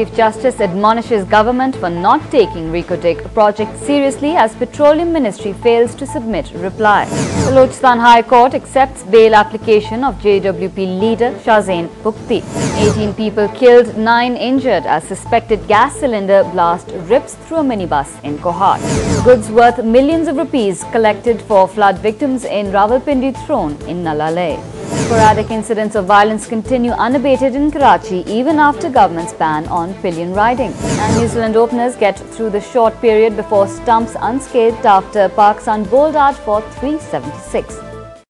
Chief Justice admonishes government for not taking Reko Diq project seriously as Petroleum Ministry fails to submit reply. Balochistan High Court accepts bail application of JWP leader Shahzain Bugti. 18 people killed, 9 injured as suspected gas cylinder blast rips through a minibus in Kohat. Goods worth millions of rupees collected for flood victims in Rawalpindi thrown in Nalalay. Sporadic incidents of violence continue unabated in Karachi even after government's ban on pillion riding. And New Zealand openers get through the short period before stumps unscathed after Pakistan bowled out for 376.